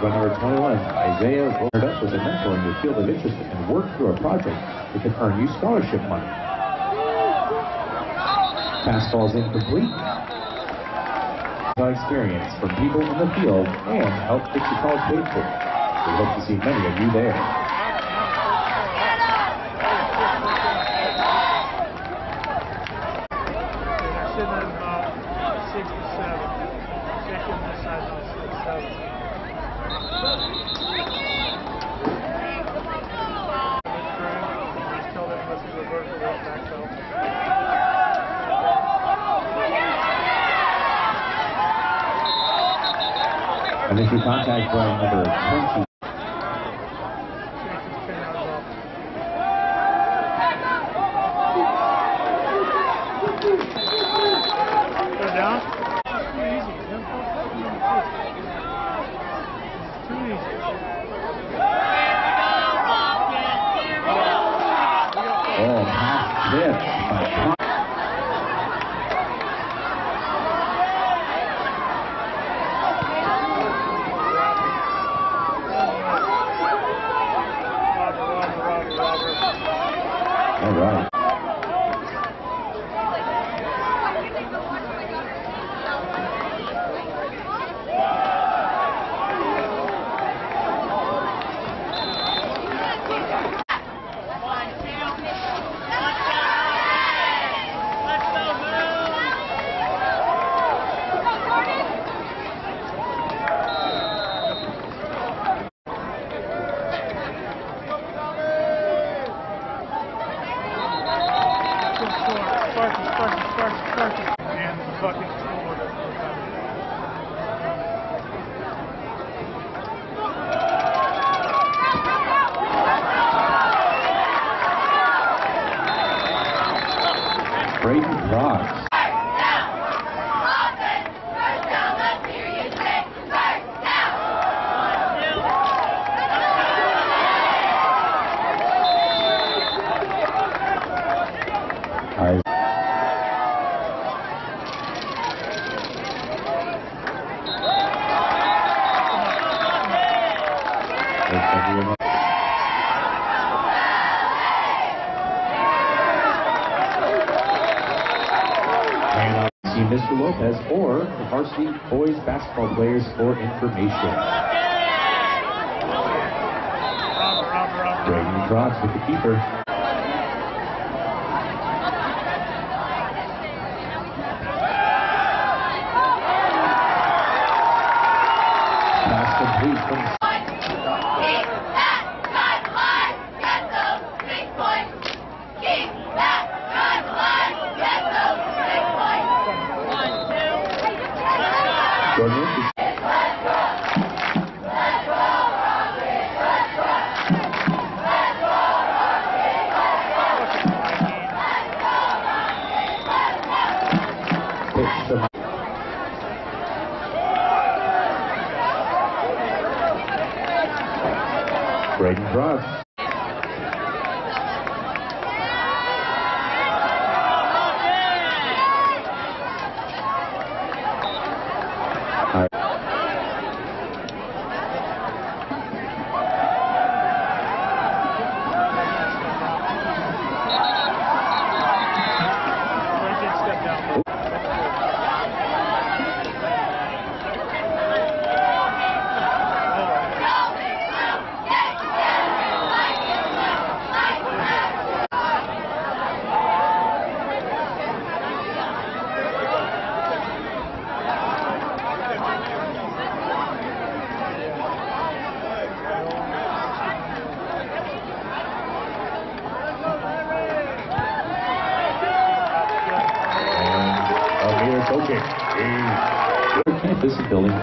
by number 21, Isaiah Voted up with a mentor in your field of interest and work through a project that can earn you scholarship money. Fastball's incomplete. Experience from people in the field and help get your college paid for. We hope to see many of you there. They're sitting at about six to seven. Second this side about six, seven. I tell them let's reverse the walk back though. And if you contact by number 20, Chances pin out off. Go down. It's too easy. Them folks put you in the first. It's too easy. oh, half tipped by Con- Robert, Robert, Robert, Robert. All right. Sparky, Sparky, Sparky, Sparky. And the bucket scored. Braden Cross. I- Thank you very much. And I'll see Mr. Lopez or the varsity boys basketball players for information. Braden Cross with the keeper. Pass complete from Jordan Wilson. Pitch to Braden Cross. All right. Very good step down. And Amir Kojic. Your campus in Building 5.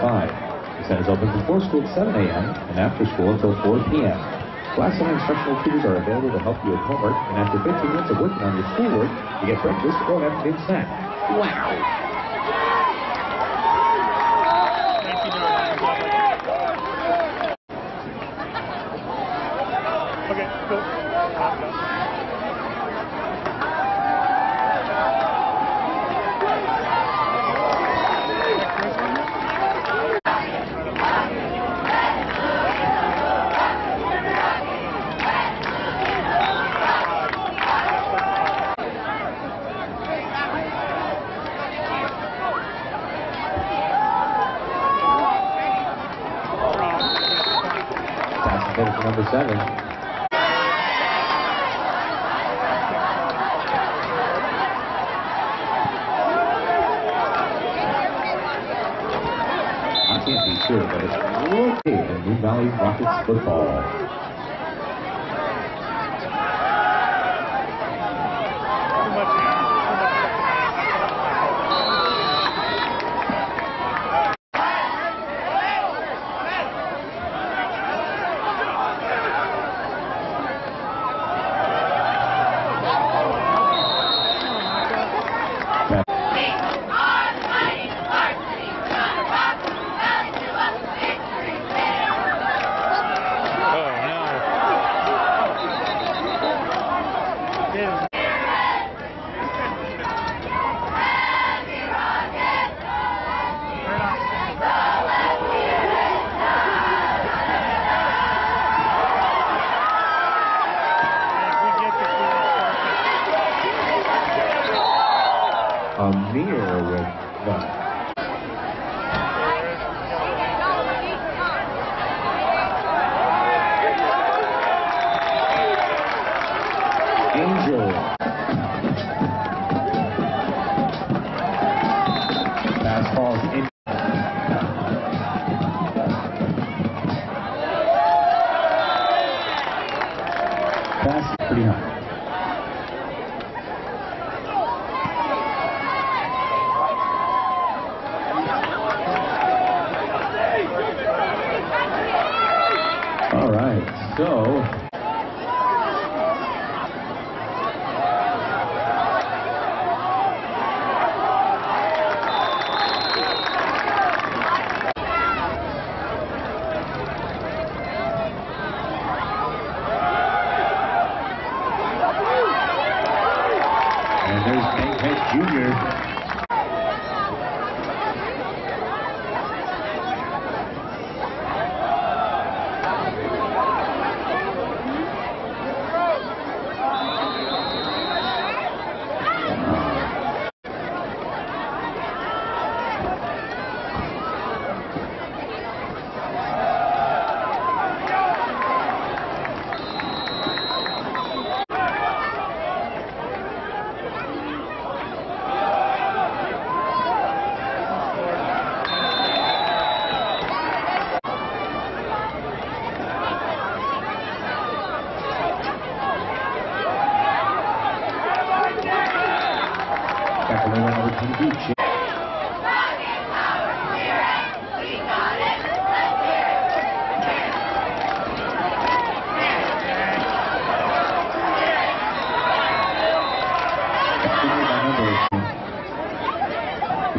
The center is open before school at 7 a.m. and after school until 4 p.m. Class and instructional tutors are available to help you with homework, and after 15 minutes of working on your schoolwork, you get breakfast or an afternoon snack. Wow! seven. I can't be sure, but it's okay at Moon Valley Rockets football.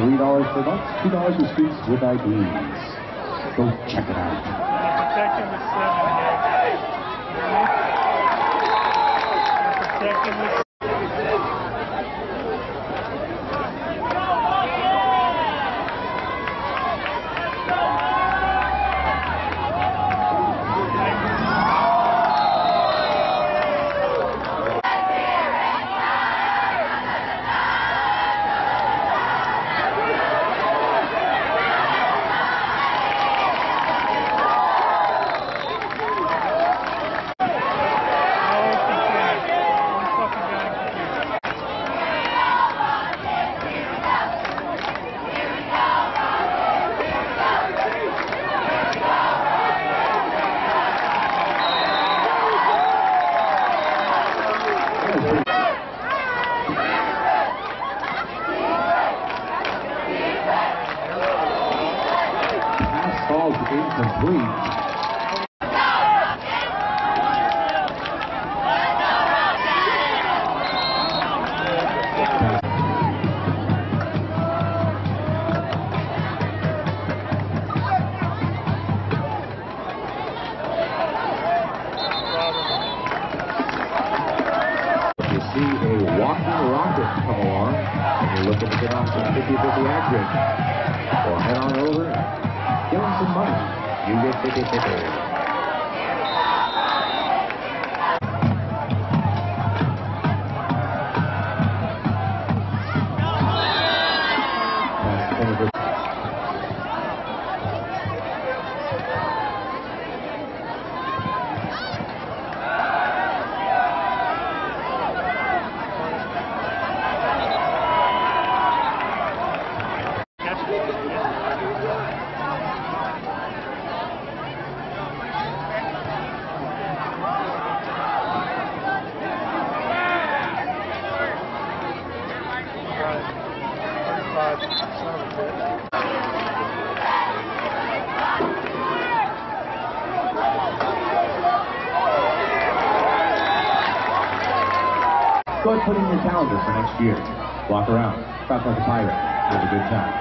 $3 for bucks, $2 for sweets with IDs. Go check it out. Second with seven. Eh? Second with ruim. For next year. Walk around, talk like a pirate, have a good time.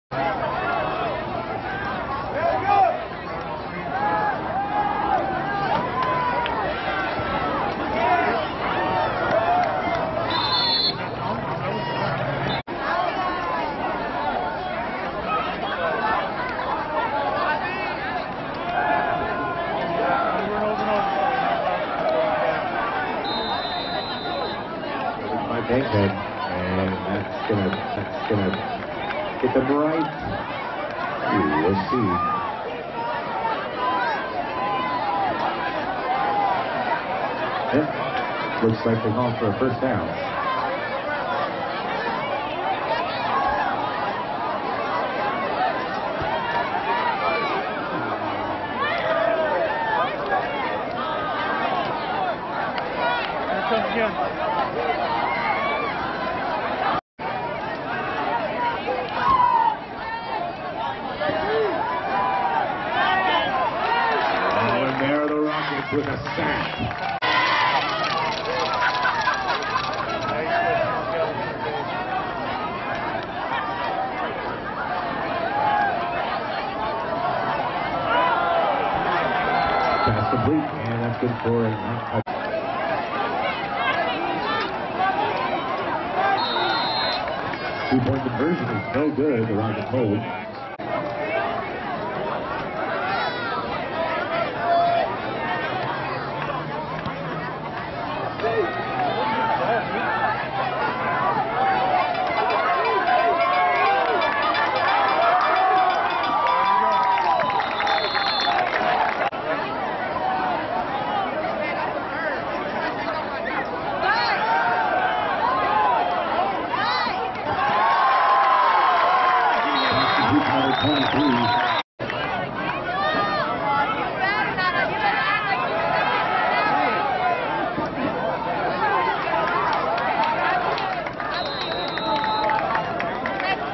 Pass falls incomplete. Over and over and over. There's my big head, and that's gonna that's gonna get them right. Ooh, let's see. Yep. Looks like they're calling for a first down. Here it comes again. Oh, and there are the Rockets with a sack. Pass complete, and that's good for a ninth Two-point conversion is no good. The Rockets hold. Two-point 23.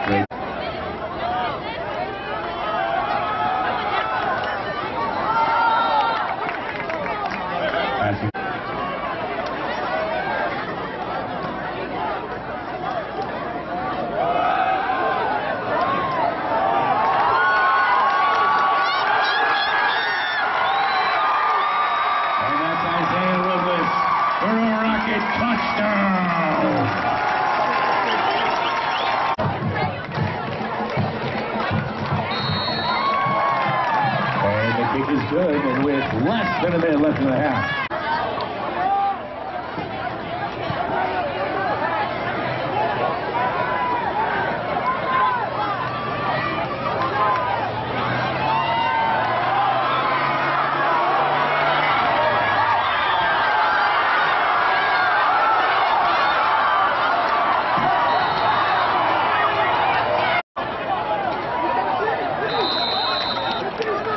Great. Passing. And that's Isaiah Willis for a Rocket touchdown. And the kick is good, and with less than a minute left in the half.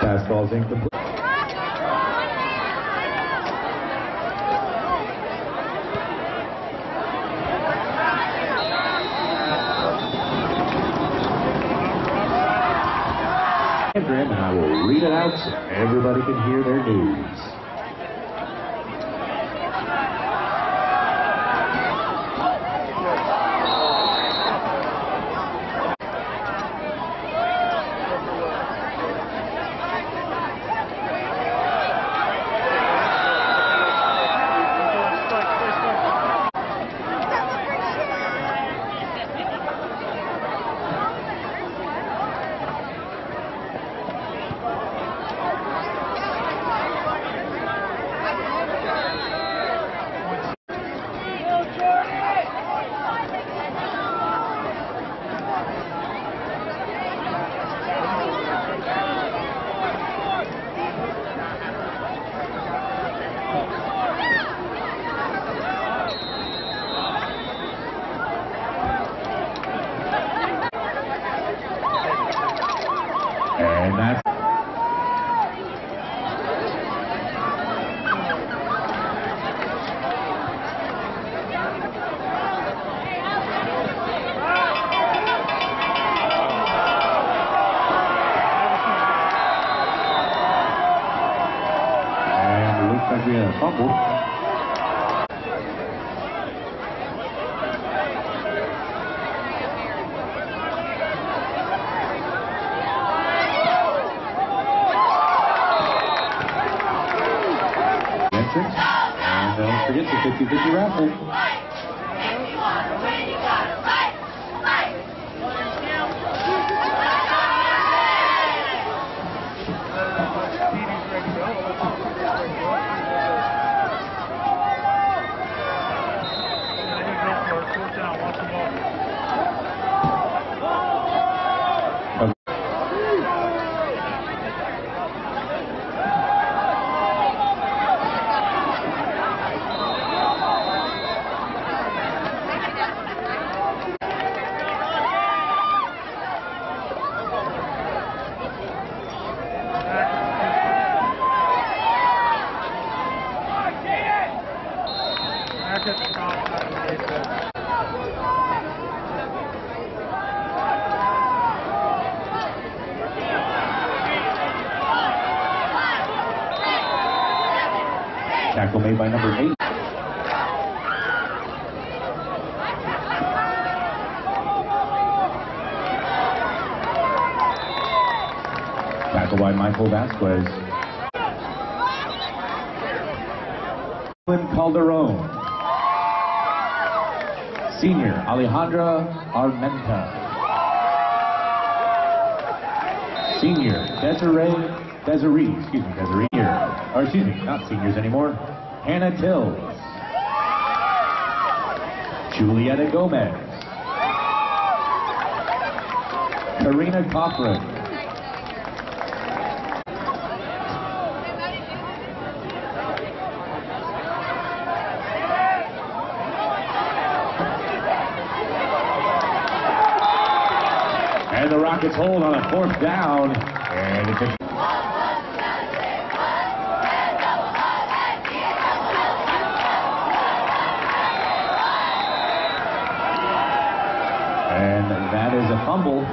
Fastball's incomplete. And I will read it out so everybody can hear their news. and that's Michael Vasquez. Calderon. Senior Alejandra Armenta. Senior Desiree Desiree, excuse me, Desiree, or excuse me, not seniors anymore. Hannah Tills. Julieta Gomez. Karina Cochran. Hold on a fourth down. And it's a And that is a fumble.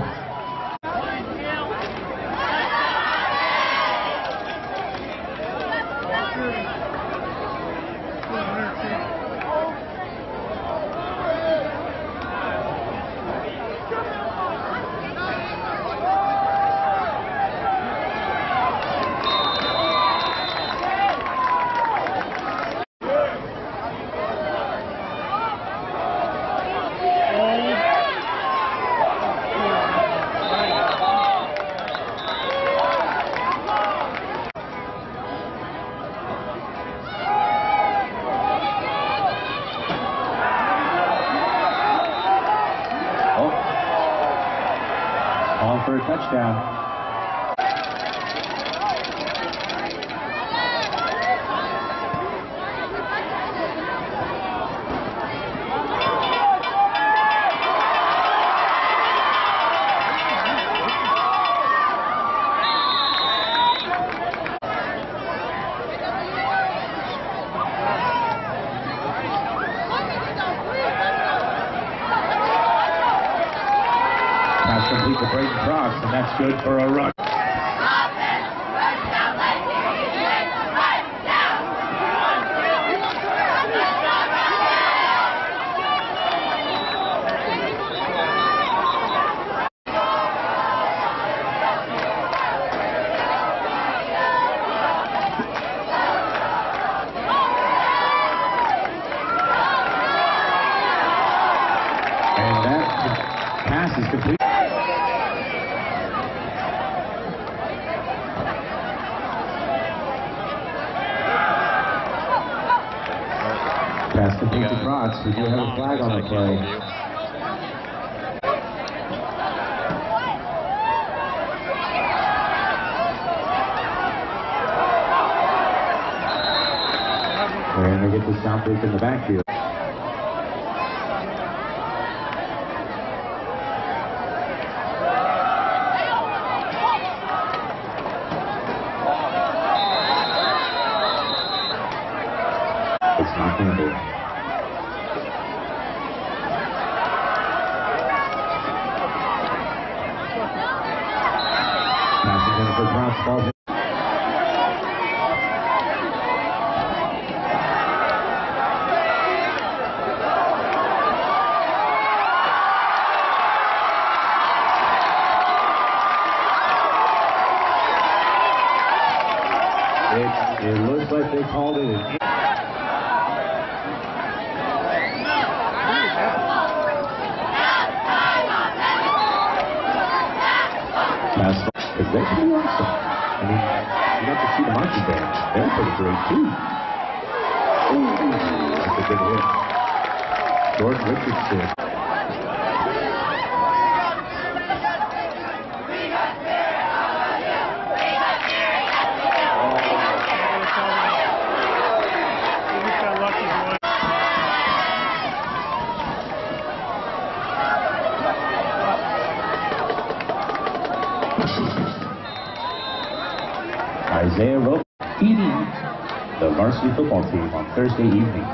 Oh. Calling for a touchdown. Pass complete to Braden Cross, and that's good for a run. And that pass is complete. Pass complete to Cross. We do have a flag on the play. And they get stop break in the backfield. Pass because they're pretty awesome. I mean, you got to see the marching band. They're pretty great too. Ooh, that's a good hit. Jordan Richardson. Team on Thursday evening.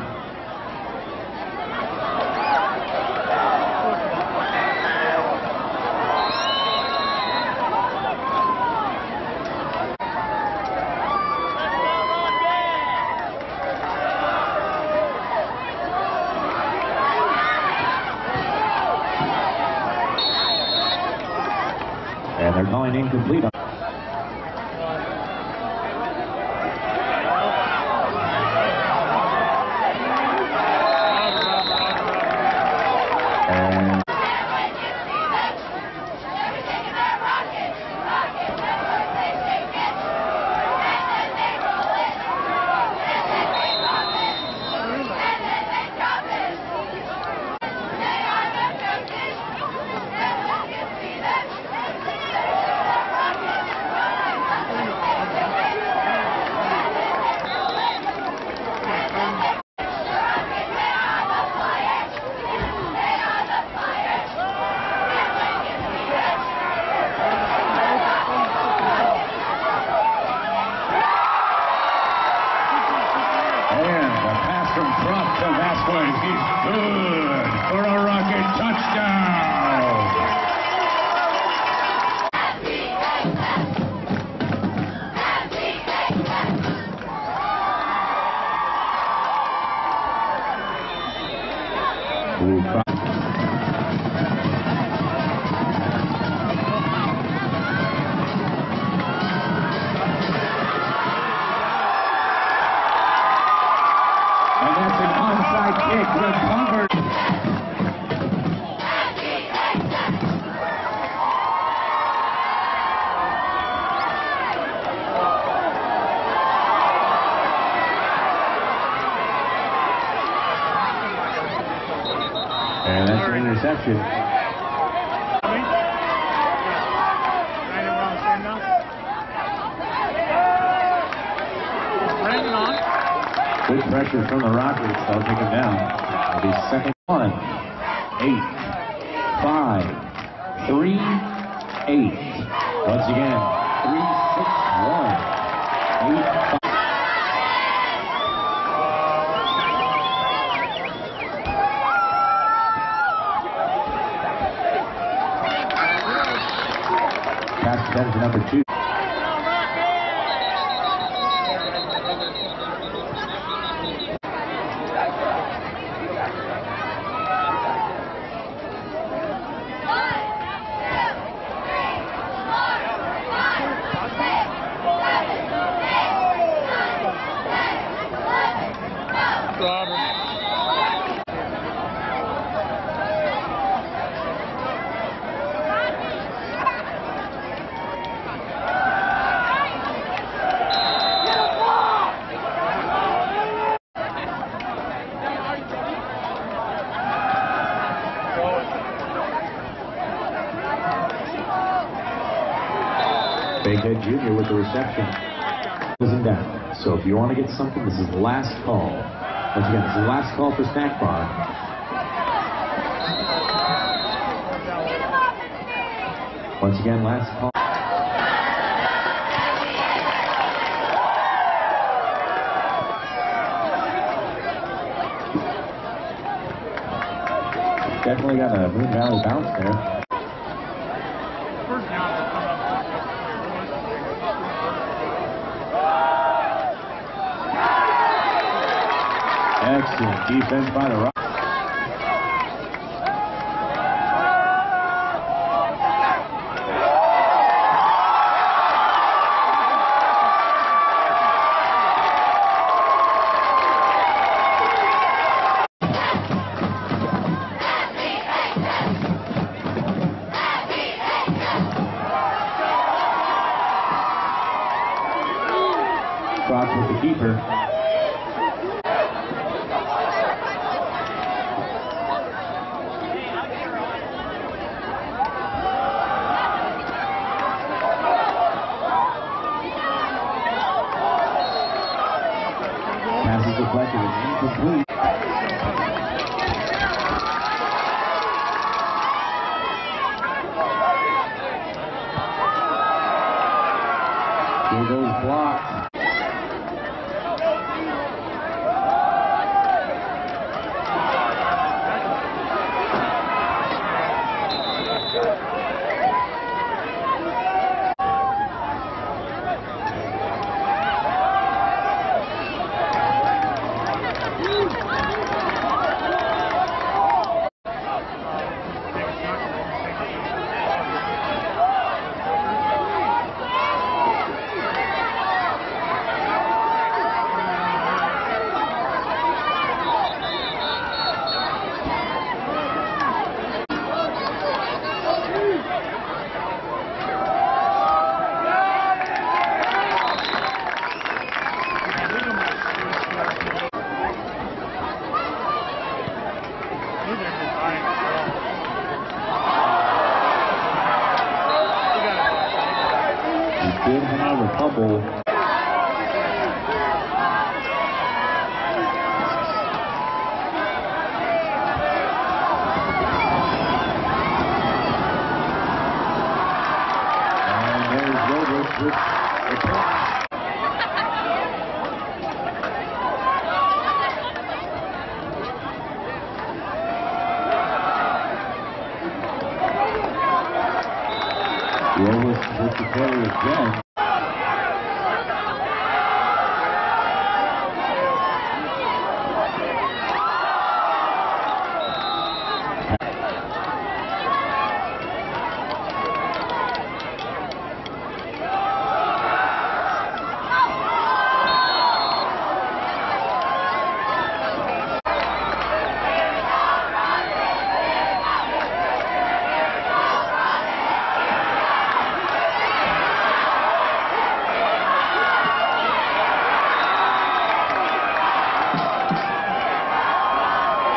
And they're calling incomplete. To Vasquez. He's good for a Rocket touchdown. Good pressure from the Rockets. They'll take him down. Be second one. Eight. Five. Three. Eight. Once again. Three, six, one. Eight, five. Bankhead Jr. with the reception. Isn't down. So if you want to get something, this is the last call. Once again, this is the last call for Snack Bar. Once again, last call. Definitely got a Moon Valley bounce there. First down will come up. Excellent defense by the Rock. Robles with the punch. Robles with the carry again.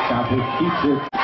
Southwick keeps it.